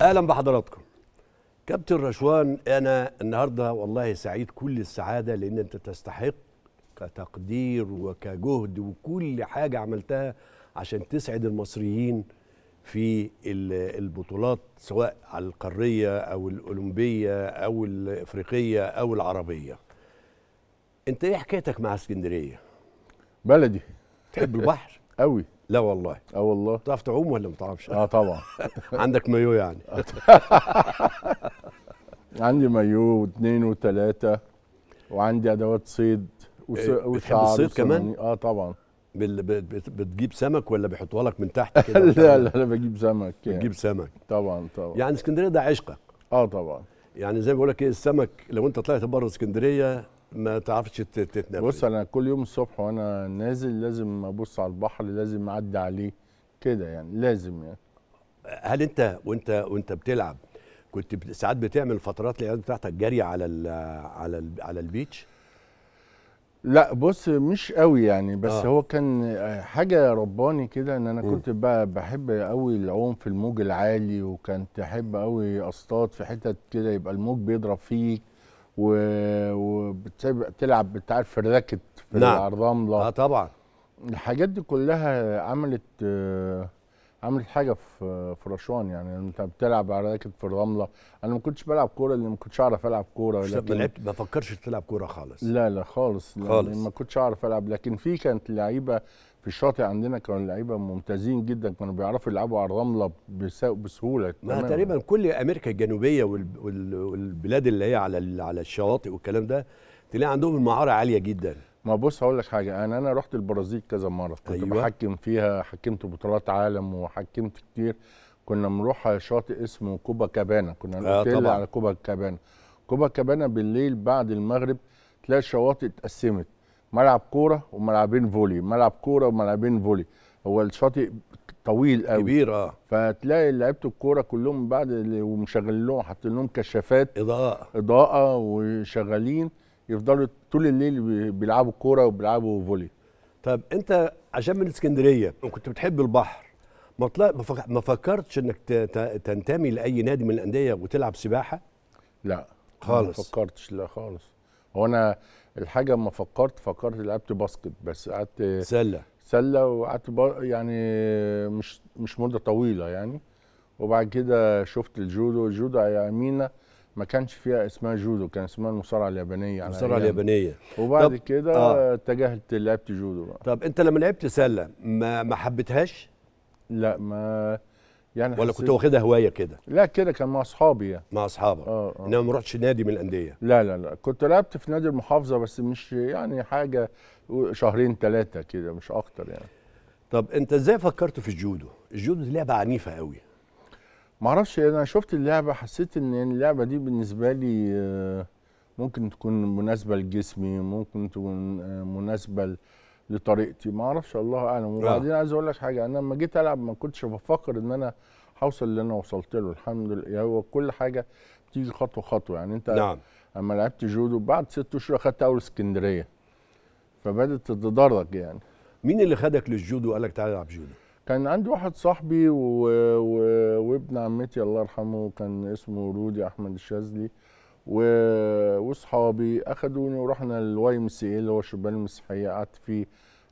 أهلا بحضراتكم. كابتن رشوان أنا النهارده والله سعيد كل السعادة لأن أنت تستحق كتقدير وكجهد وكل حاجة عملتها عشان تسعد المصريين في ال- البطولات سواء على القارية أو الأولمبية أو الإفريقية أو العربية. أنت إيه حكايتك مع اسكندرية؟ بلدي. تحب البحر؟ قوي لا والله. آه والله. بتعرف تعوم ولا ما بتعرفش آه طبعا. عندك مايو يعني. عندي مايو واثنين وثلاثة وعندي أدوات صيد وس... إيه، بتحب وشعر الصيد كمان؟ آه طبعا. بال- بت- بت- بتجيب سمك ولا بيحطوها لك من تحت كده؟ لا لا لا بجيب سمك يعني. بتجيب سمك. طبعا طبعا. يعني اسكندرية ده عشقك آه طبعا. يعني زي ما بقول لك إيه السمك لو أنت طلعت بره اسكندرية ما تعرفش تت- تتنفس بص أنا كل يوم الصبح وأنا نازل لازم أبص على البحر لازم أعدي عليه كده يعني لازم يعني هل أنت وأنت وأنت بتلعب كنت ساعات بتعمل فترات الاعداد بتاعتك جري على ال على ال على البيتش لا بص مش قوي يعني بس آه. هو كان حاجة رباني كده إن أنا. كنت بقى بحب قوي العوم في الموج العالي وكنت أحب قوي أصطاد في حتت كده يبقى الموج بيضرب فيك وبتلعب بتعرف في الراكت في نعم. الرمله آه طبعا الحاجات دي كلها عملت آه، عملت حاجة في في رشوان يعني. أنت بتلعب على راكت في الرملة. أنا ما كنتش بلعب كورة لأن ما كنتش أعرف ألعب كورة ما لعبت ما فكرش تلعب كورة خالص. لا لا خالص. لا خالص. ما كنتش أعرف ألعب. لكن في كانت لعيبة في الشاطئ عندنا كانوا لعيبة ممتازين جدا. كانوا بيعرفوا يلعبوا على الرملة بس- بسهولة. ما. تقريبا كل أمريكا الجنوبية وال- وال- والبلاد اللي هي على ال- على الشواطئ والكلام ده تلاقي عندهم المهارة عالية جدا. ما بص هقول لك حاجة. أنا أنا رحت البرازيل كذا مرة. كنت أيوة. بحكم فيها حكمت بطولات عالم وحكمت كتير. كنا بنروح على شاطئ اسمه كوبا كابانا. كنا آه، نروح طبعاً. على كوبا كابانا. كوبا كابانا بالليل بعد المغرب تلاقي الشواطئ اتقسمت. ملعب كورة وملعبين volley. ملعب كورة وملعبين volley. هو الشاطئ طويل قوي. كبير آه. فتلاقي لعيبة الكورة كلهم بعد ومشغلين لهم حاطين لهم كشافات. إضاءة. إضاءة وشغالين. يفضلوا طول الليل بي- بيلعبوا كورة وبيلعبوا volley. طب انت عشان من اسكندرية وكنت بتحب البحر ما طلع ما فك- ما فكرتش انك تنتمي لأي نادي من الأندية وتلعب سباحة؟ لا. خالص. ما فكرتش لا خالص. هو أنا الحاجة ما فكرت فكرت لعبت basket بس قعدت سلة. سلة وقعدت يعني مش مش مدة طويلة يعني. وبعد كده شفت الجودو الجودو يا امينه ما كانش فيها اسمها جودو كان اسمها المصارعة اليابانية المصارعة. اليابانية. وبعد كده آه. اتجهت لعبت جودو بقى. طب انت لما لعبت سلة ما ما حبيتهاش؟ لا ما يعني ولا كنت واخدها هواية كده؟ لا كده كان مع أصحابي يعني. مع أصحابك. آه آه. إنما ما رحتش نادي من الأندية. لا لا لا. كنت لعبت في نادي المحافظة بس مش يعني حاجة شهرين ثلاثة كده مش أكتر يعني. طب انت إزاي فكرت في الجودو؟ الجودو دي لعبة عنيفة قوي. ما أعرفش أنا شفت اللعبة حسيت ان اللعبة دي بالنسبة لي آه، ممكن تكون مناسبة لجسمي ممكن تكون آه، مناسبة لطريقتي ما أعرفش الله اعلم. وبعدين عايز أقول لك حاجة أنا لما جيت العب ما كنتش بفكر ان أنا هوصل اللي أنا وصلت له الحمد لله. يعني هو كل حاجة بتيجي خطوة خطوة. يعني انت نعم. اما لعبت جودو بعد ست اشهر اخدت اول اسكندرية فبدأت تتدرج يعني. مين اللي خدك للجودو وقال لك تعالى العب جودو؟ كان عندي واحد صاحبي و... و... وابن عمتي الله يرحمه كان اسمه رودي أحمد الشاذلي و... واصحابي أخدوني ورحنا ال YMC اللي هو شبان المسيحية قعدت فيه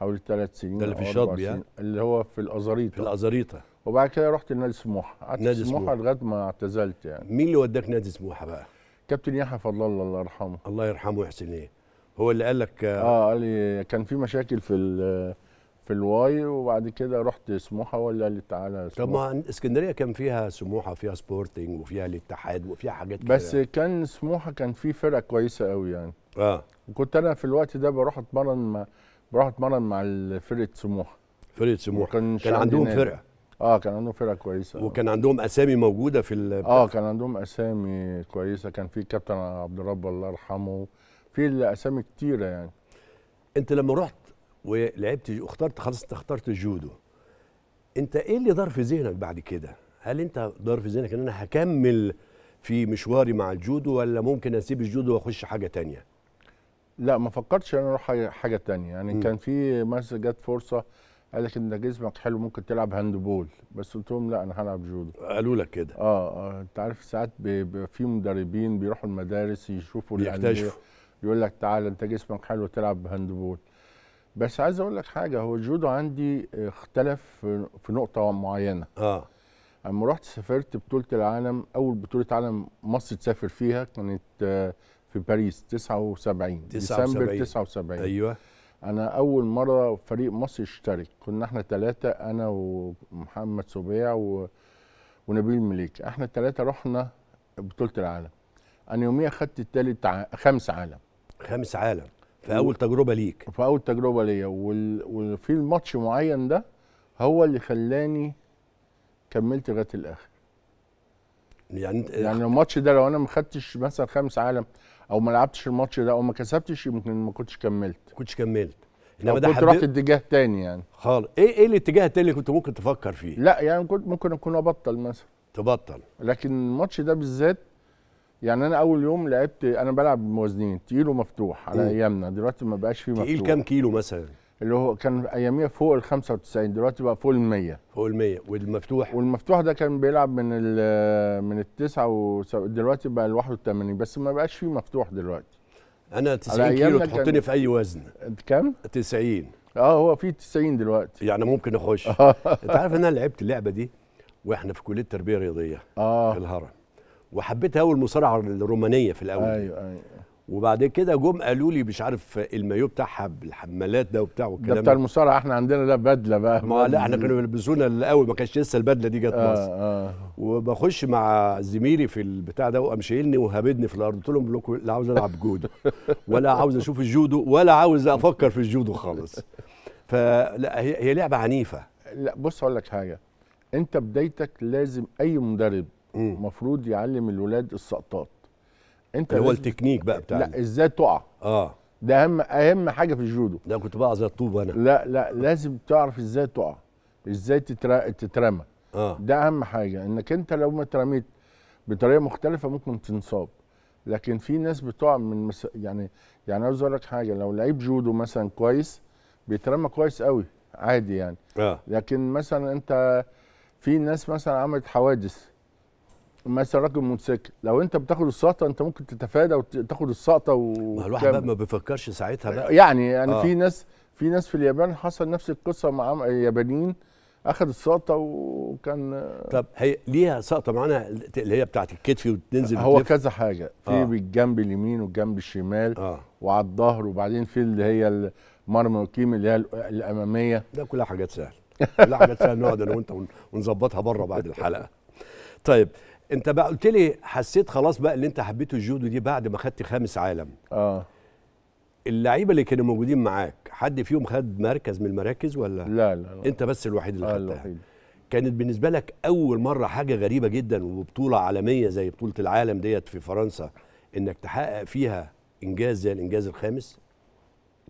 حوالي ثلاث سنين ده اللي في الشاطبي،؟ سنين، اللي هو في الازاريط في الأزاريطة. وبعد كده رحت نادي سموحة. قعدت نادي في سموحة. لغاية ما اعتزلت يعني. مين اللي وداك نادي سموحة بقى؟ كابتن يحيى فضل الله الله يرحمه. الله يرحمه ويحسن اليه هو اللي قال لك. آه قال لي كان في مشاكل في ال... في ال Y وبعد كده رحت سموحة ولا قال لي تعالى طب سموحه ما اسكندرية كان فيها سموحة فيها سبورتنج وفيها الاتحاد وفيها حاجات كده. بس كان سموحة كان في فرقة كويسة قوي يعني. آه. وكنت أنا في الوقت ده بروح أتمرن مع بروح أتمرن مع فرقة سموحة. فرقة سموحة. كان عندي عندهم نادي. فرقة. آه كان عندهم فرقة كويسة. وكان عندهم أسامي موجودة في ال آه كان عندهم أسامي كويسة. كان في كابتن عبد الرب الله يرحمه. في الأسامي كتيرة يعني. أنت لما رحت ولعبت واخترت خلاص انت اخترت الجودو انت إيه اللي دار في ذهنك بعد كده؟ هل انت دار في ذهنك ان أنا هكمل في مشواري مع الجودو ولا ممكن اسيب الجودو واخش حاجة تانية؟ لا ما فكرتش أنا أروح حاجة, تانية. يعني. م. كان في مثلا جت فرصة قال لك انت جسمك حلو ممكن تلعب handball بس قلت لهم لا أنا هلعب جودو. قالوا لك كده. آه آه أنت عارف ساعات بيبقى في مدربين بيروحوا المدارس يشوفوا الأندية، بيكتشفوا. يقول لك تعالى أنت جسمك حلو تلعب handball بس عايز أقول لك حاجة هو الجودو عندي اختلف في نقطة معينة. آه. أما رحت سافرت بطولة العالم أول بطولة عالم مصر تسافر فيها كانت آه، في باريس 79 ديسمبر 79. 79 أيوه. أنا أول مرة فريق مصر يشترك. كنا إحنا ثلاثة أنا ومحمد سبيع و... ونبيل مليك. إحنا الثلاثه رحنا بطولة العالم. أنا يوميها خدت الثالث ع... خمس عالم. خامس عالم. في أول تجربة ليك. في أول تجربة ليا. وفي الماتش معين ده هو اللي خلاني كملت لغاية الآخر. يعني يعني الماتش ده لو أنا ما خدتش مثلا خمس عالم أو ما لعبتش الماتش ده أو ما كسبتش يمكن ما كنتش كملت. كنتش كملت. إنما ده كنت رحت اتجاه تاني يعني. خالص. إيه إيه الاتجاه التاني اللي كنت ممكن تفكر فيه؟ لا يعني كنت ممكن أكون أبطل مثلا. تبطل. لكن الماتش ده بالذات يعني أنا أول يوم لعبت أنا بلعب بموازنين تقيل ومفتوح على. أيامنا دلوقتي ما بقاش فيه تقيل مفتوح. كام كيلو مثلا؟ اللي هو كان أياميها فوق ال 95 دلوقتي بقى فوق ال 100 فوق ال 100 والمفتوح؟ والمفتوح ده كان بيلعب من ال من التسعة و دلوقتي بقى ال 81 بس ما بقاش فيه مفتوح دلوقتي. أنا 90 على كيلو تحطني كان- في أي وزن. كام؟ 90 آه هو في 90 دلوقتي. يعني ممكن أخش. أنت عارف إن أنا لعبت اللعبة دي وإحنا في كلية تربية رياضية. في آه. الهرم. وحبيت اول المصارعة الرومانية في الأول. أيوه أيوه. وبعد كده جم قالوا لي مش عارف المايو بتاعها بالحمالات ده وبتاع ده والكلام بتاع ده. المصارعة إحنا عندنا ده بدلة بقى. ما لا إحنا كانوا بيلبسونا الأول ما كانش لسه البدلة دي جت آه مصر. آه. وبخش مع زميلي في البتاع ده وقام شايلني وهابدني في الأرض. قلت لهم لكم لا عاوز ألعب جودو ولا عاوز أشوف الجودو ولا عاوز أفكر في الجودو خالص. فلا هي هي لعبة عنيفة. لا بص أقول لك حاجة. أنت بدايتك لازم أي مدرب. المفروض يعلم الولاد السقطات. انت اللي هو التكنيك بقى بتاع لا إزاي تقع؟ آه. ده أهم أهم حاجة في الجودو. ده كنت بقى زي الطوب أنا. لا لا لازم تعرف إزاي تقع إزاي تتر... تترمى. آه. ده أهم حاجة إنك أنت لو ما اترميت بطريقة مختلفة ممكن تنصاب. لكن في ناس بتقع من مس... يعني يعني عاوز أقول لك حاجة لو لعيب جودو مثلا كويس بيترمى كويس قوي عادي يعني. آه. لكن مثلا أنت في ناس مثلا عملت حوادث مثلا راكب موتوسيكل لو انت بتاخد السقطة انت ممكن تتفادى وتاخد السقطة و ما الواحد بقى ما بيفكرش ساعتها بقى يعني يعني آه. في ناس في ناس في اليابان حصل نفس القصة مع اليابانيين أخذ السقطة وكان طب هي ليها سقطة معانا اللي هي بتاعت الكتف وتنزل هو وتلف؟ كذا حاجة في آه. بالجنب اليمين والجنب الشمال آه وعلى الظهر وبعدين في اللي هي المرمى والكيم اللي هي ال- الأمامية ده كلها حاجات سهلة كلها حاجات سهلة نقعد أنا وانت ون- ونظبطها بره بعد الحلقة طيب انت بقى قلت لي حسيت خلاص بقى اللي انت حبيته الجودو دي بعد ما خدت خامس عالم. آه. اللعيبة اللي كانوا موجودين معاك حد فيهم خد مركز من المراكز ولا؟ لا لا, لا. انت بس الوحيد اللي آه خدتها. الوحيد. كانت بالنسبة لك أول مرة حاجة غريبة جدا وبطولة عالمية زي بطولة العالم ديت في فرنسا إنك تحقق فيها إنجاز زي الإنجاز الخامس؟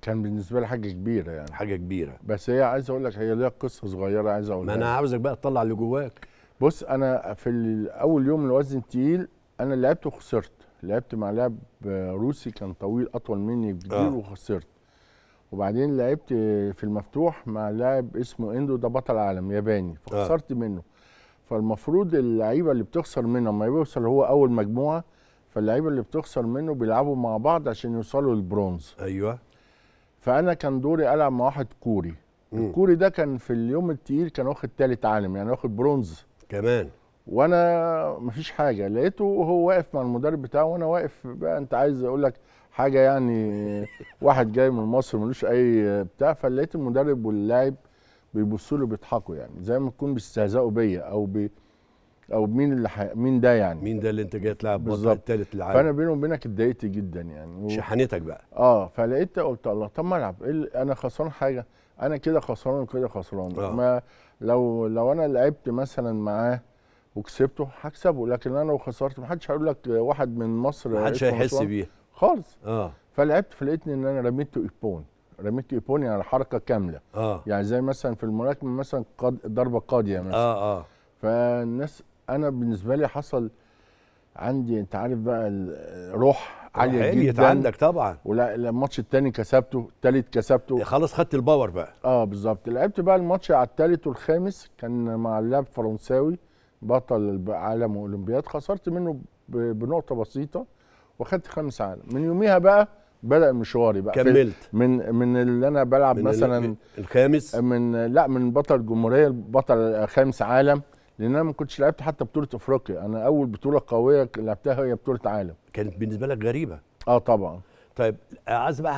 كان بالنسبة لي حاجة كبيرة يعني. حاجة كبيرة. بس هي عايز أقول لك هي ليها قصة صغيرة عايز ما اقولها أنا لك. عاوزك بقى تطلع اللي جواك. بص أنا في أول يوم الوزن التقيل أنا لعبت وخسرت لعبت مع لاعب آه، روسي كان طويل أطول مني بكتير آه. آه. وخسرت وبعدين لعبت في المفتوح مع لاعب اسمه إندو ده بطل عالم ياباني فخسرت آه. منه فالمفروض اللعيبة اللي بتخسر منه لما يوصل هو أول مجموعة فاللعيبة اللي بتخسر منه بيلعبوا مع بعض عشان يوصلوا للبرونز أيوه فأنا كان دوري ألعب مع واحد كوري. الكوري ده كان في اليوم التقيل كان واخد تالت عالم يعني واخد برونز كمان. وأنا مفيش حاجة. لقيته وهو واقف مع المدرب بتاعه وأنا واقف بقى انت عايز أقول لك حاجة يعني واحد جاي من مصر ملوش اي بتاع فلقيت المدرب واللاعب بيبصوا له بيضحكوا يعني زي ما يكون بيستهزئوا بيا أو بي أو مين اللي ح... مين ده يعني؟ مين ده اللي أنت جاي تلعب بطل. التالت العالم؟ فأنا بيني وبينك اتضايقت جدا يعني. و... شحنتك بقى. آه فلقيت قلت الله طب ما ألعب. إيه أنا خسران حاجة؟ أنا كده خسران وكده خسران. آه. ما لو لو أنا لعبت مثلا معاه وكسبته هكسبه لكن أنا لو خسرت محدش هيقول لك واحد من مصر ما حدش اسمه هيحس. بيها خالص. آه. فلعبت فلقيتني إن أنا رميته إيبون. رميته ايبون يعني حركة كاملة. آه. يعني زي مثلا في الملاكمة مثلا قاد ضربة قاضية مثلا. آه آه. فالناس أنا بالنسبة لي حصل عندي أنت عارف بقى روح عالية جدا. عندك طبعا. ولا الماتش التاني كسبته التالت كسبته. خلاص خدت ال power بقى. آه بالظبط. لعبت بقى الماتش على التالت والخامس كان مع اللاعب فرنساوي بطل العالم واولمبياد خسرت منه بنقطة بسيطة واخدت خامس عالم. من يوميها بقى بدأ مشواري بقى. كملت. من من اللي أنا بلعب مثلا ال- الخامس؟ من لا من بطل الجمهورية لبطل خامس عالم. لأن أنا ما كنتش لعبت حتى بطولة أفريقيا. أنا أول بطولة قوية لعبتها هي بطولة عالم. كانت بالنسبة لك غريبة. آه طبعا. طيب عايز بقى